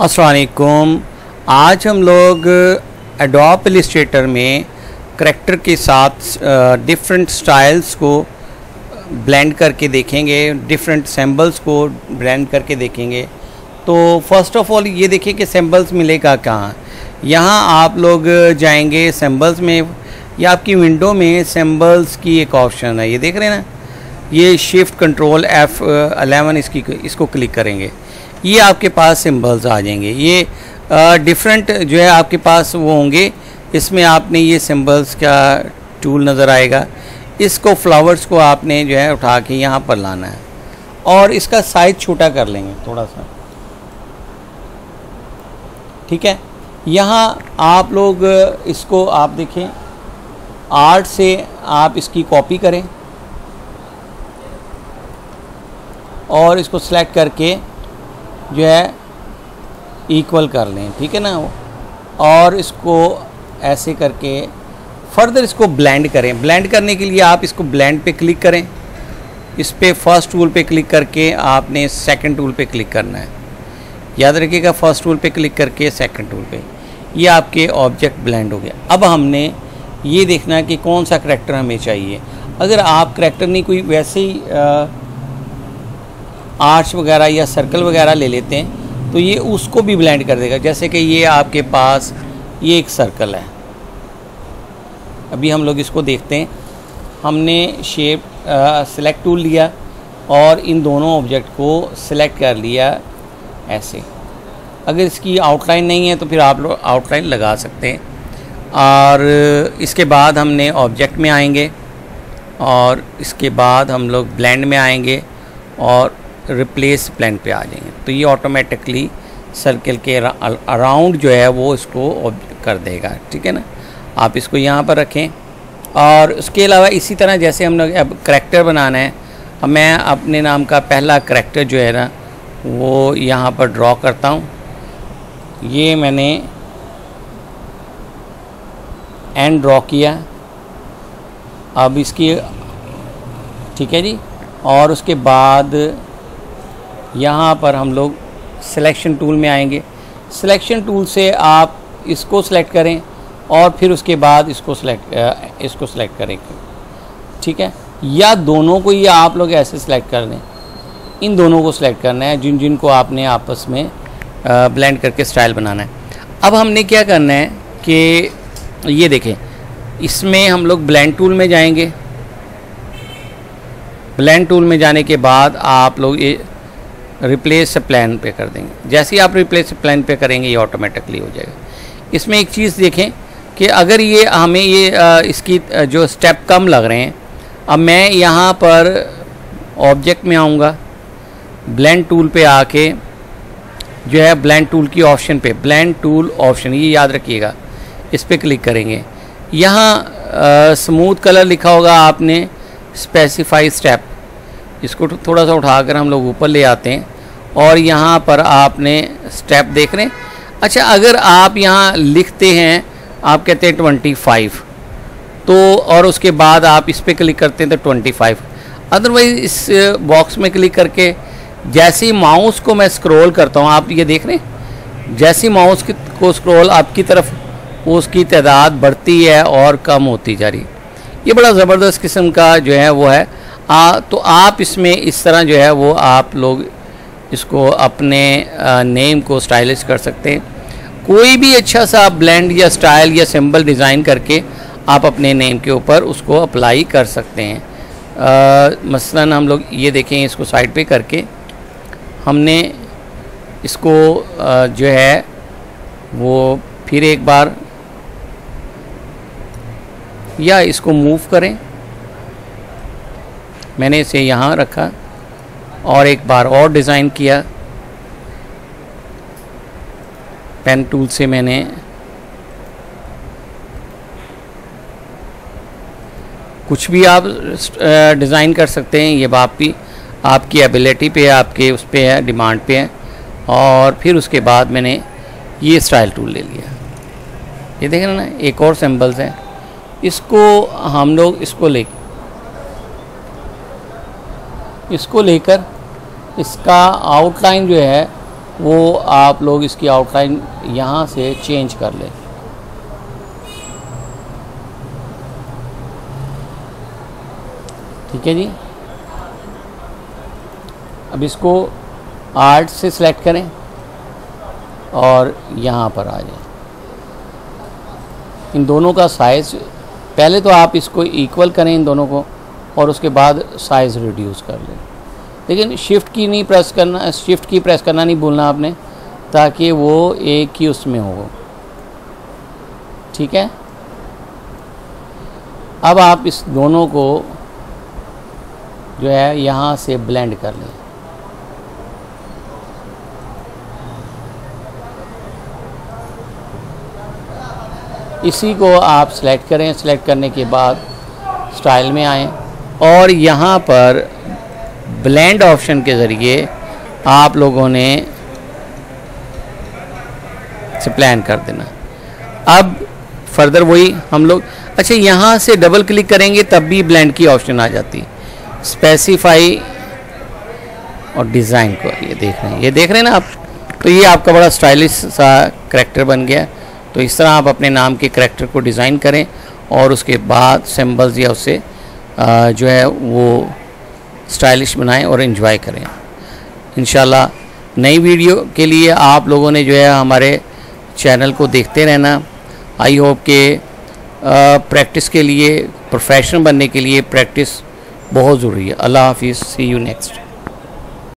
असलकुम आज हम लोग एडोप इलिस्ट्रेटर में करेक्टर के साथ डिफरेंट स्टाइल्स को ब्लेंड करके देखेंगे डिफरेंट सैम्बल्स को ब्लेंड करके देखेंगे। तो फ़र्स्ट ऑफ़ ऑल ये देखें कि सैम्बल्स मिलेगा कहाँ। यहाँ आप लोग जाएँगे सैम्बल्स में, या आपकी विंडो में सैम्बल्स की एक ऑप्शन है। ये देख रहे हैं ना? ये शिफ्ट कंट्रोल एफ़ अलेवन इसकी, इसको क्लिक करेंगे। ये आपके पास सिंबल्स आ जाएँगे। ये डिफरेंट जो है आपके पास वो होंगे। इसमें आपने ये सिंबल्स का टूल नज़र आएगा। इसको फ्लावर्स को आपने जो है उठा के यहाँ पर लाना है। और इसका साइज़ छोटा कर लेंगे थोड़ा सा। ठीक है? यहाँ आप लोग इसको आप देखें। आर्ट से आप इसकी कॉपी करें। और इसको सेलेक्ट करके जो है इक्वल कर लें, ठीक है ना? और इसको ऐसे करके फर्दर इसको ब्लेंड करें। ब्लेंड करने के लिए आप इसको ब्लेंड पे क्लिक करें। इस पर फ़र्स्ट टूल पे क्लिक करके आपने सेकंड टूल पे क्लिक करना है। याद रखिएगा फ़र्स्ट टूल पे क्लिक करके सेकंड टूल पे। ये आपके ऑब्जेक्ट ब्लेंड हो गया। अब हमने ये देखना है कि कौन सा करेक्टर हमें चाहिए। अगर आप करेक्टर नहीं, कोई वैसे ही आर्च वगैरह या सर्कल वगैरह ले लेते हैं तो ये उसको भी ब्लेंड कर देगा। जैसे कि ये आपके पास, ये एक सर्कल है। अभी हम लोग इसको देखते हैं। हमने शेप सेलेक्ट टूल लिया और इन दोनों ऑब्जेक्ट को सिलेक्ट कर लिया ऐसे। अगर इसकी आउटलाइन नहीं है तो फिर आप लोग आउटलाइन लगा सकते हैं। और इसके बाद हमने ऑब्जेक्ट में आएँगे और इसके बाद हम लोग ब्लेंड में आएँगे और रिप्लेस प्लान पे आ जाएँगे। तो ये ऑटोमेटिकली सर्कल के अराउंड जो है वो इसको कर देगा, ठीक है ना? आप इसको यहाँ पर रखें। और उसके अलावा इसी तरह जैसे हम लोग अब करेक्टर बनाना है, अब मैं अपने नाम का पहला करेक्टर जो है ना, वो यहाँ पर ड्रॉ करता हूँ। ये मैंने एंड ड्रॉ किया। अब इसकी, ठीक है जी? और उसके बाद यहाँ पर हम लोग सिलेक्शन टूल में आएँगे। सिलेक्शन टूल से आप इसको सिलेक्ट करें और फिर उसके बाद इसको सिलेक्ट इसको सिलेक्ट करें। ठीक है? या दोनों को या आप लोग ऐसे सिलेक्ट कर लें इन दोनों को सिलेक्ट करना है, जिन जिन को आपने आपस में ब्लेंड करके स्टाइल बनाना है। अब हमने क्या करना है कि ये देखें, इसमें हम लोग ब्लेंड टूल में जाएँगे। ब्लेंड टूल में जाने के बाद आप लोग ये रिप्लेस प्लान पे कर देंगे। जैसे ही आप रिप्लेस प्लान पे करेंगे, ये ऑटोमेटिकली हो जाएगा। इसमें एक चीज़ देखें कि अगर ये हमें ये इसकी जो स्टेप कम लग रहे हैं, अब मैं यहाँ पर ऑब्जेक्ट में आऊँगा ब्लेंड टूल पे आके जो है ब्लेंड टूल की ऑप्शन पे ब्लेंड टूल ऑप्शन ये याद रखिएगा, इस पर क्लिक करेंगे। यहाँ स्मूथ कलर लिखा होगा आपने स्पेसिफाई स्टेप इसको थोड़ा सा उठाकर हम लोग ऊपर ले आते हैं। और यहाँ पर आपने स्टेप देख रहे हैं। अच्छा अगर आप यहाँ लिखते हैं, आप कहते हैं ट्वेंटी फाइव तो और उसके बाद आप इस पर क्लिक करते हैं तो ट्वेंटी फाइव अदरवाइज़ इस बॉक्स में क्लिक करके जैसे ही माउस को मैं स्क्रॉल करता हूँ, आप ये देख रहे हैं? जैसे ही माउस को स्क्रॉल आपकी तरफ़, उसकी तादाद बढ़ती है और कम होती जा रही है। ये बड़ा ज़बरदस्त किस्म का जो है, वो है आ, तो आप इसमें इस तरह जो है वो आप लोग इसको अपने नेम को स्टाइलिश कर सकते हैं। कोई भी अच्छा सा ब्लेंड या स्टाइल या सिंबल डिज़ाइन करके आप अपने नेम के ऊपर उसको अप्लाई कर सकते हैं। आ, मसलन हम लोग ये देखें इसको साइड पे करके। हमने इसको आ, जो है वो फिर एक बार या इसको मूव करें। मैंने इसे यहाँ रखा और एक बार और डिज़ाइन किया। पेन टूल से मैंने कुछ भी आप डिज़ाइन कर सकते हैं। ये आप भी आपकी एबिलिटी पे है, आपके उस पर है, डिमांड पे है। और फिर उसके बाद मैंने ये स्टाइल टूल ले लिया। ये देख रहे ना, एक और सिंबल्स है। इसको हम लोग, इसको ले इसको लेकर इसका आउटलाइन जो है, वो आप लोग इसकी आउटलाइन यहाँ से चेंज कर लें। ठीक है जी? अब इसको आर्ट से सिलेक्ट करें और यहाँ पर आ जाए। इन दोनों का साइज़ पहले तो आप इसको इक्वल करें इन दोनों को। और उसके बाद साइज़ रिड्यूस कर लें। लेकिन शिफ्ट की नहीं प्रेस करना शिफ्ट की प्रेस करना नहीं भूलना आपने, ताकि वो एक ही उसमें हो। ठीक है? अब आप इस दोनों को जो है यहाँ से ब्लेंड कर लें। इसी को आप सेलेक्ट करें। सेलेक्ट करने के बाद स्टाइल में आएँ। और यहाँ पर ब्लेंड ऑप्शन के ज़रिए आप लोगों ने से प्लान कर देना। अब फर्दर वही हम लोग अच्छा यहाँ से डबल क्लिक करेंगे तब भी ब्लेंड की ऑप्शन आ जाती। स्पेसिफाई और डिज़ाइन को, ये देख रहे हैं। ये देख रहे हैं ना आप? तो ये आपका बड़ा स्टाइलिश सा करेक्टर बन गया। तो इस तरह आप अपने नाम के करेक्टर को डिज़ाइन करें और उसके बाद सिंबल्स या उससे जो है वो स्टाइलिश बनाएँ और इन्जॉय करें। इन नई वीडियो के लिए आप लोगों ने जो है हमारे चैनल को देखते रहना। आई होप के प्रैक्टिस के लिए प्रोफेशनल बनने के लिए प्रैक्टिस बहुत ज़रूरी है। अल्लाह हाफिज़ सी यू नेक्स्ट